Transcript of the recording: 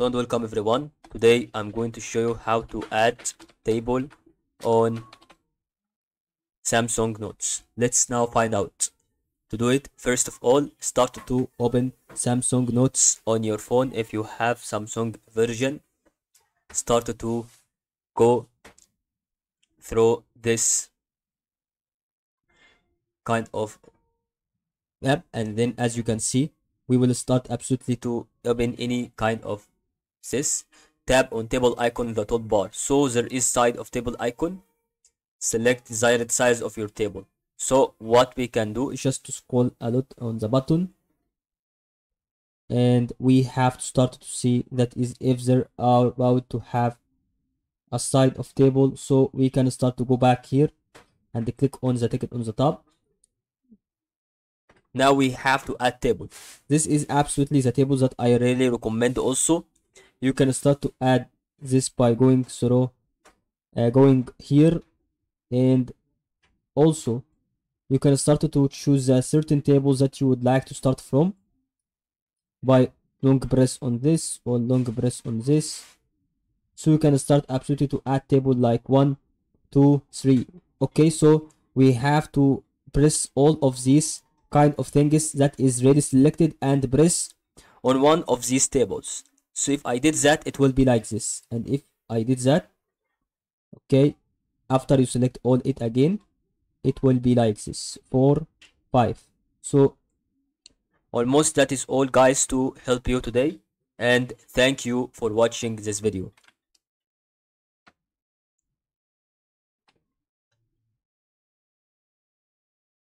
and welcome everyone. Today I'm going to show you how to add table on Samsung Notes. Let's now find out. To do it, first of all, start to open Samsung Notes on your phone if you have Samsung version. Start to go through this kind of app and then as you can see we will start absolutely to open any kind of this tap on table icon in the top bar. So there is side of table icon. Select desired size of your table. So what we can do is just to scroll a lot on the button. And we have to start to see that is if they are about to have a side of table. So we can start to go back here and click on the ticket on the top. Now we have to add table. This is absolutely the table that i really recommend also you can start to add this by going through uh, going here and also you can start to choose a certain tables that you would like to start from by long press on this or long press on this. So you can start absolutely to add table like one two three. Okay so we have to press all of these kind of things that is really selected and press on one of these tables so if i did that it will be like this. And if i did that okay after you select all it again it will be like this. Four five. So almost that is all guys to help you today. And thank you for watching this video